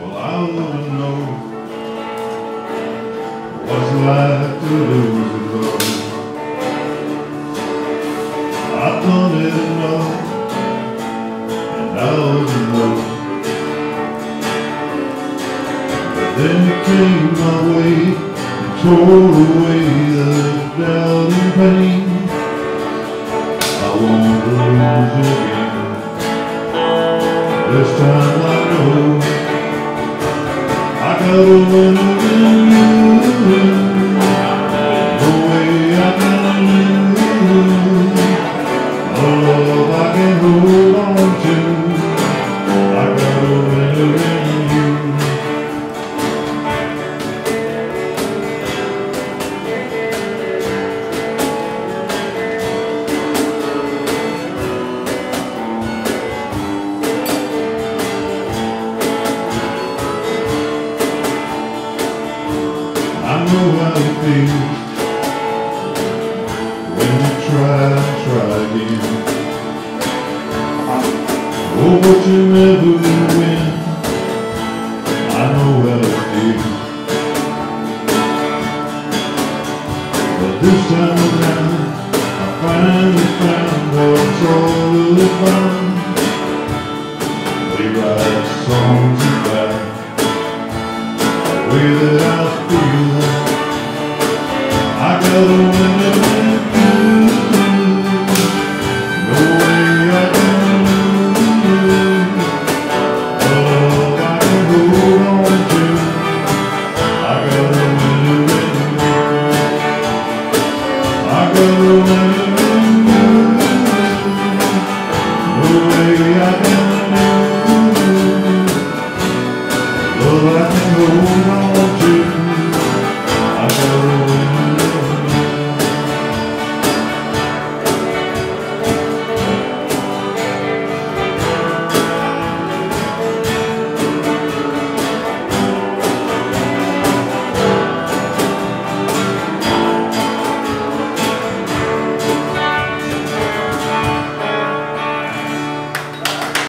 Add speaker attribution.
Speaker 1: Well, I wanna know what's it like to lose a love. I've done it enough, and I was enough. But then you came my way and tore away the doubt and pain. I want to lose again. This time I know I gotta win know how it feels when you try and try again. Oh, but you never win. I know how it feels. But this time around, I finally found what's all found. We write songs about way that I feel. I gotta win it let me know what you I gotta know.